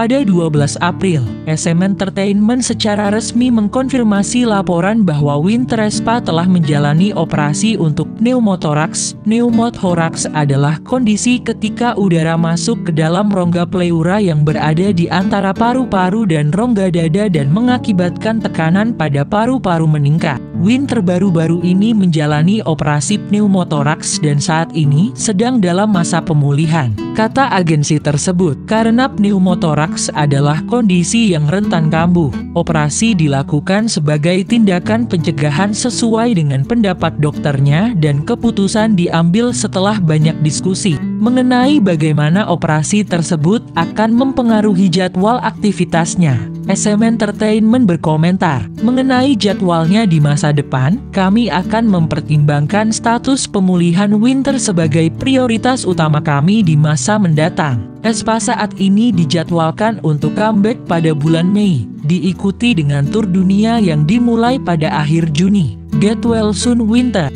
Pada 12 April, SM Entertainment secara resmi mengkonfirmasi laporan bahwa Winter Espa telah menjalani operasi untuk pneumotoraks. Pneumothorax adalah kondisi ketika udara masuk ke dalam rongga pleura yang berada di antara paru-paru dan rongga dada dan mengakibatkan tekanan pada paru-paru meningkat. Winter baru-baru ini menjalani operasi pneumotoraks dan saat ini sedang dalam masa pemulihan, kata agensi tersebut. Karena pneumotoraks adalah kondisi yang rentan kambuh, operasi dilakukan sebagai tindakan pencegahan sesuai dengan pendapat dokternya dan keputusan diambil setelah banyak diskusi mengenai bagaimana operasi tersebut akan mempengaruhi jadwal aktivitasnya. SM Entertainment berkomentar, mengenai jadwalnya di masa depan, kami akan mempertimbangkan status pemulihan Winter sebagai prioritas utama kami di masa mendatang. Espa saat ini dijadwalkan untuk comeback pada bulan Mei, diikuti dengan tur dunia yang dimulai pada akhir Juni. Get well soon Winter.